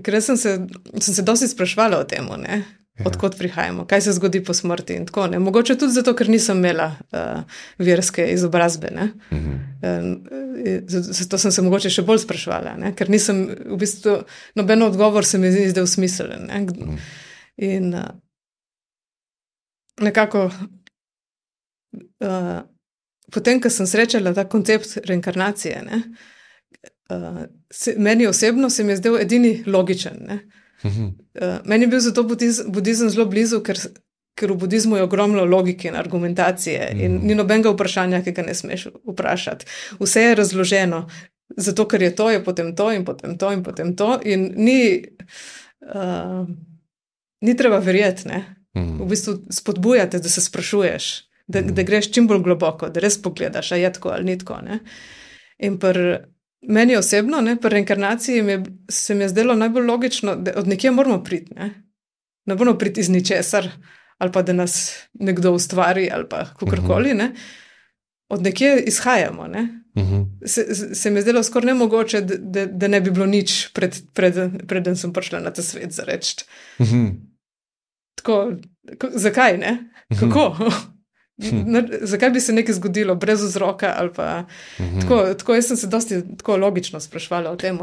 Ker sem se, sem se dosti sprašvala o tem, Ja. odkot prihajamo, kaj se zgodi po smrti. in Tako, ne. Mogoče tudi zato, ker nisem imela uh, verske izobrazbe. Ne. Mhm. Eh, Zato sem se mogoče še bolj sprašvala, ne? ker nisem, v bistvu, noben odgovor se mi ni zdel smiselen. Ne? Mhm. In uh, nekako, uh, potem, ko sem srečala ta koncept reinkarnacije, ne? Uh, se, meni osebno se mi je zdel edini logičen. Ne? Mhm. Uh, meni je bil zato budiz, budizem zelo blizu, ker, ker v budizmu je ogromno logike in argumentacije mm. in Mhm. ni nobenega vprašanja, ki ga ne smeš vprašati. Vse je razloženo, zato ker je to, je potem to in potem to in potem to. In ni, uh, ni treba verjeti, ne. V Mhm. bistvu spodbujate, da se sprašuješ, da, Mhm. da greš čim bolj globoko, da res pogledaš, a je tako ali ni tako. Ne? In pri meni osebno, ne, pri reinkarnaciji mi je, se mi je zdelo najbolj logično, da od nekje moramo priti. Ne, ne moramo priti iz ničesar, ali pa da nas nekdo ustvari, ali pa kakorkoli. Ne? Od nekje izhajamo. Ne? Mhm. Se, se- mi je zdelo skoraj nemogoče, da, da, da ne bi bilo nič, pred, pred, preden sem prišla na ta svet za reči. Mhm. Tako, ko, zakaj ne? Kako? Hm. Zakaj bi se nekaj zgodilo brez vzroka? Pa, Mhm. tako, tako jaz sem se dosti tako logično sprašvala o tem.